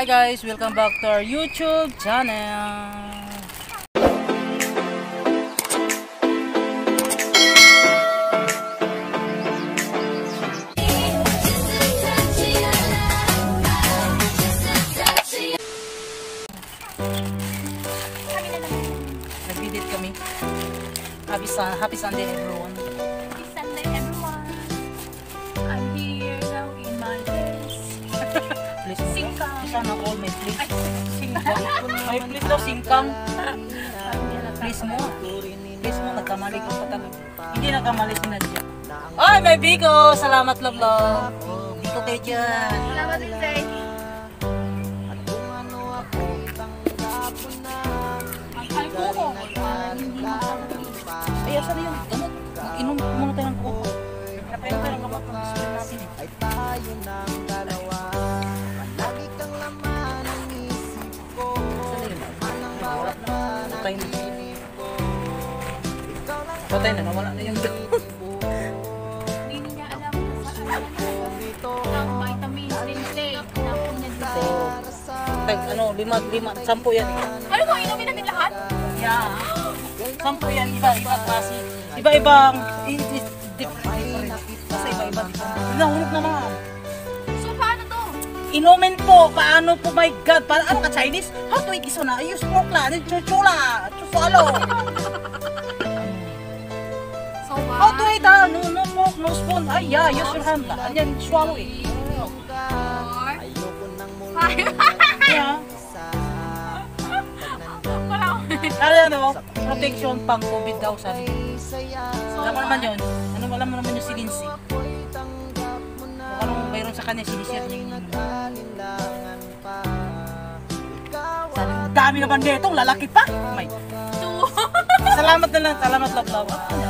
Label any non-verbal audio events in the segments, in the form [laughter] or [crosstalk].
Hi guys, welcome back to our YouTube channel. Nag-edit kami. Happy, Happy Sunday everyone. Sana all my please. Ay, singkang. My please daw, singkang. Please mo. Please mo, nagkamali ka pa talaga. Hindi nagkamali si Nadia. Ay, may Biko! Salamat, love, love. Biko kayo dyan. Salamat makakapit. Ay, asa na yung gamot? Inom muna tayo ng kuko. Napayin tayo ng gamot ng spirit natin eh. Patay Patay na, nawala na yung [laughs] gamot. Hindi niya alam kung saan ang vitamins din, Zay. Napon niya dito. So, tag, ano, lima, lima, sampu yan. Ano mo, inumin natin lahat? Yeah. Sampu yan, iba, iba klase. Iba-ibang, i- i- different. Kasi iba-iba, different. Nahulog naman. So, paano to? Inumin po, paano po, my God, para ano ka Chinese? How to eat iso na? Use pork la, chuchula, chusalo. [laughs] How to eat ah, no, no pork, no spoon. Ay, yeah, use your hand la. Anyan, swallow it. Yeah. Wala akong Ano, ano, protection pang COVID daw, sabi. Alam mo naman yun. Ano, alam mo naman yung si Lindsay. Kung anong mayroon sa kanya, sinishare niya yung Sabi, "Ang dami naman nito, lalaki pa. May, two. salamat na lang, salamat love love.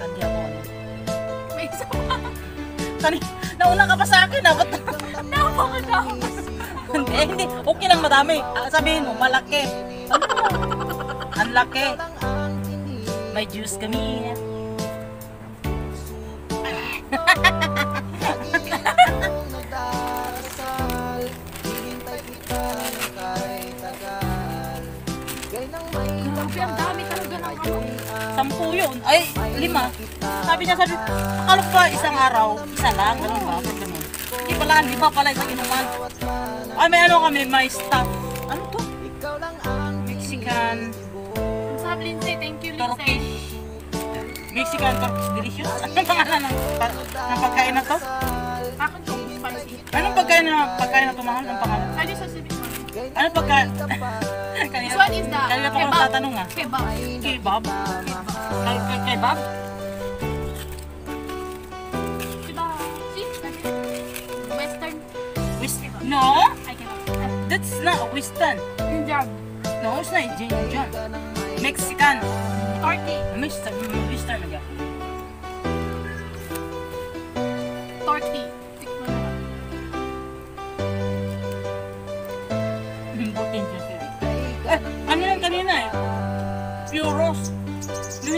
ano. May isa pa. Kani, nauna ka pa sa akin ah. Ba't Napakadami. hindi, hindi. Okay lang madami. Ah, sabihin mo, malaki. Ang laki. May juice kami. Ay, lima. Sabi niya, sabi, akala ko ba isang araw, isa lang, ganun ba? Ganun. Hindi pala, lima pala isang inuman. Ay, may ano kami, may stuff. Ano to? Mexican, sabi, Lindsay, thank you, Lindsay. Turkish. Mexican, Turkish, delicious. Anong pangalan ng, pa- ng pagkain na to? Akin to, spicy. Anong pagkain na, pagkain na tumahal? Ang pangalan? Ay, this was a Anong pagkain? [laughs] This one is the Kanina pa ako kebab. tatanong ah. Kebab. Kebab? Kay, kay, kebab? Diba? See? Western. West, no, Ay, kebab. that's not Western. Punjab. No, it's not Indian. Mexican. Turkey. Western, Western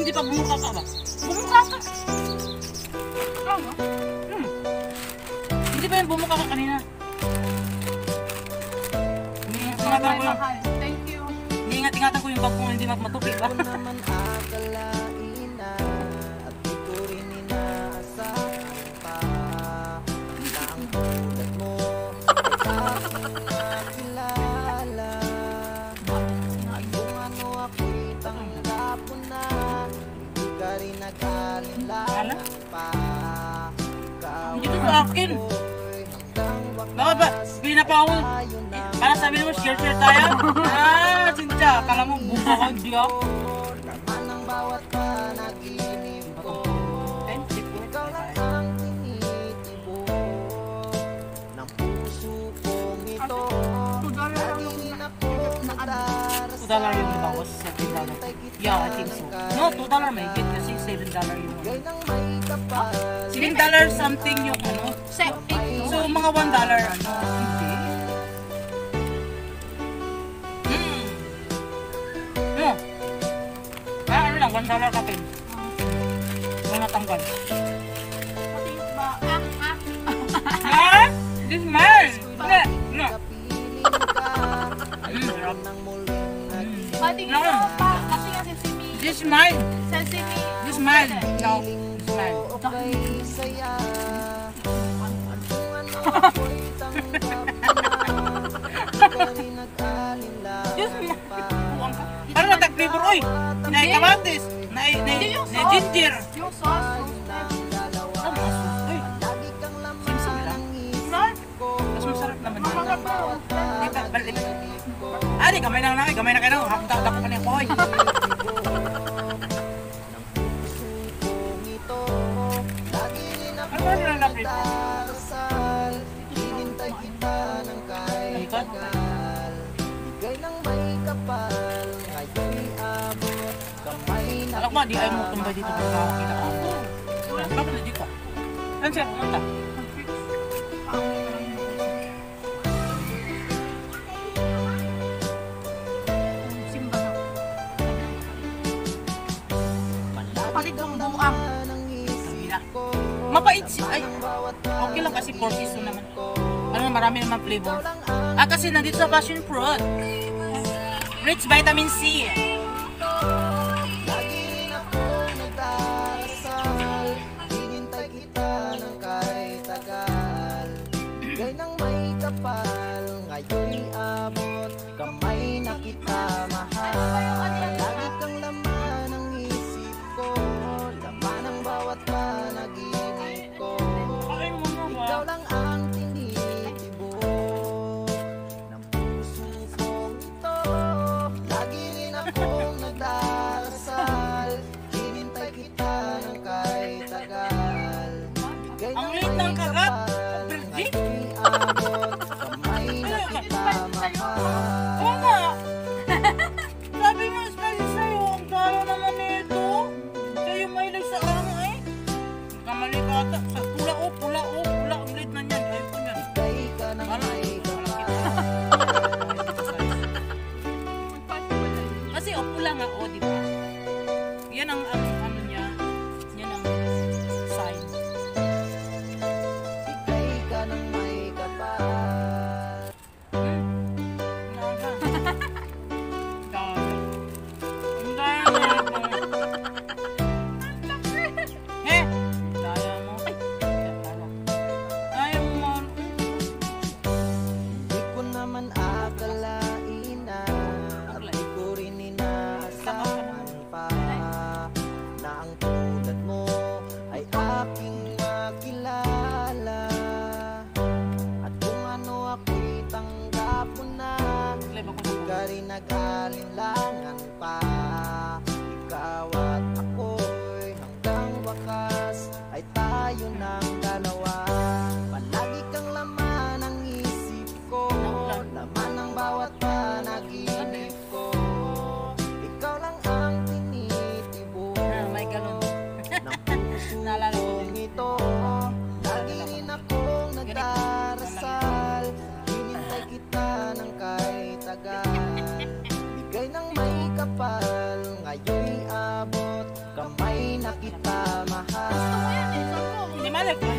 hindi pa bumuka ka ba? Bumuka ka. Ano? Hmm. Hindi ba yan bumuka ka kanina? Hindi ingatan ko yung, Mahal. Thank you. hindi ingat-ingatan ko yung bag kung hindi matupik ba? Ano? iyak Laman bawat panaginip ko Ikaw lang ang tinitibok Ng puso kong ito Nagingin $2 yung nabawas sa $7 Yeah, I think so No, $2 may hit kasi $7 yung $7 something yung ano So mga $1 ano sandala natin. Mga natanggal. Ha? This man! No! No! Pati ano? ko pa, kasi nga sesame. This man! Sesame. This man! No. This man. Okay, saya. Parang matag-flavor, ano oy! Pinay kamatis! na, na, na ginger. Yung sauce. Ari, gamay na lang, gamay na kayo. Hakta, dako pa niya, boy. Ano na lang, Ako, di ay mo tumbay dito pag nakakita ko. Bakit na dito? Ano siya? Ano ang buang. Mapait si... Ay, okay lang kasi four season naman. Ano marami naman flavor. Ah, kasi nandito sa passion fruit. Rich vitamin C. Eh. kapal Ngayon'y abot. Kamay na kita mahal Kasi o pula nga di ba? Yan ang, ang tayo ng dalawa. Palagi kang laman ang isip ko. Laman ang bawat panaginip ko. Ikaw lang ang tinitibo May galon Ng puso kong ito Lagi rin akong nagdarasal. Hinintay kita ng kahit tagal. Bigay ng may kapal. Ngayon'y abot. Kamay na kita mahal. Alec.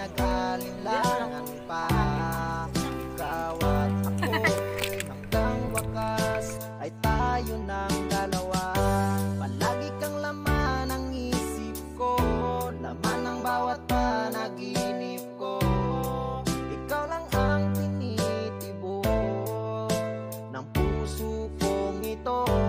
pinag-alinlangan pa. Ikaw at ako Hanggang wakas ay tayo ng dalawa. Palagi kang laman ang isip ko Laman ang bawat panaginip ko. Ikaw lang ang tinitibo Ng puso kong ito.